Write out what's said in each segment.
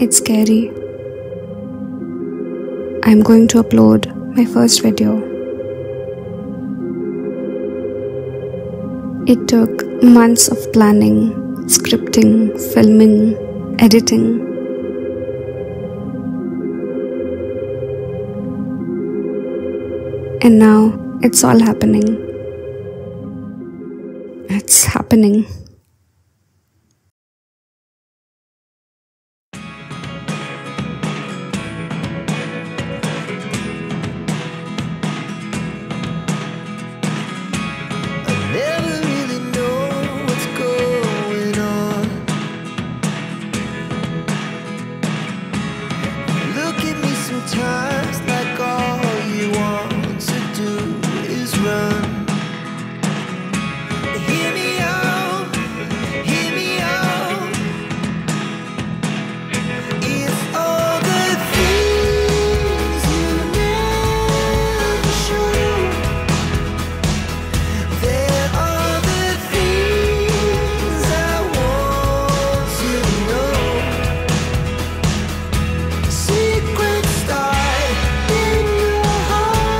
It's scary. I'm going to upload my first video. It took months of planning, scripting, filming, editing. And now it's all happening. It's happening.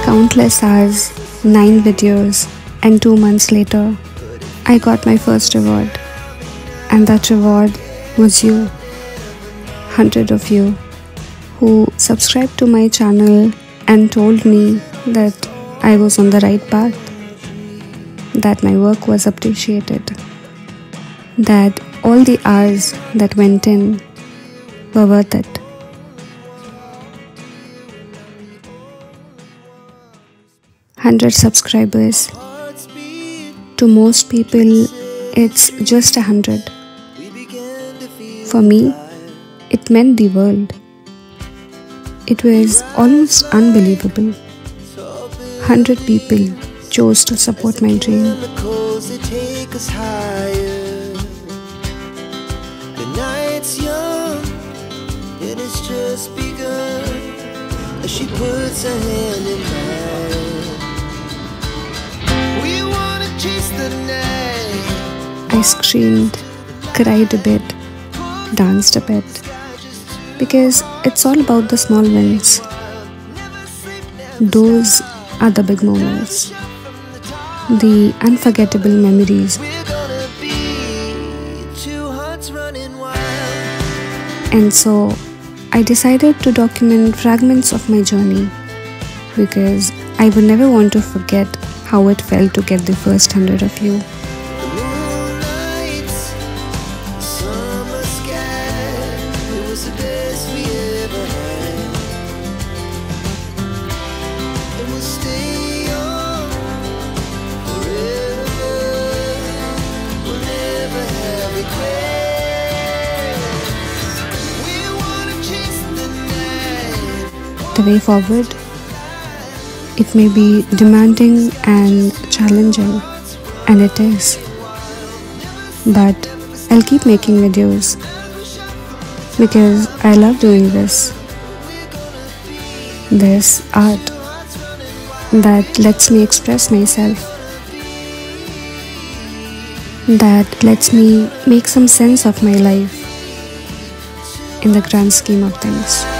Countless hours, 9 videos, and 2 months later, I got my first reward. And that reward was you. 100 of you who subscribed to my channel and told me that I was on the right path, that my work was appreciated, that all the hours that went in were worth it. 100 subscribers. To most people, it's just a hundred. we began to feel For me, it meant the world. It was almost unbelievable. Hundred people chose to support my dream. She puts her hand in mine, I screamed, cried a bit, danced a bit. Because it's all about the small wins. Those are the big moments. The unforgettable memories. And so I decided to document fragments of my journey because I would never want to forget how it felt to get the first hundred of you. The way forward, it may be demanding and challenging, and it is. But I'll keep making videos because I love doing this. This art that lets me express myself, that lets me make some sense of my life in the grand scheme of things.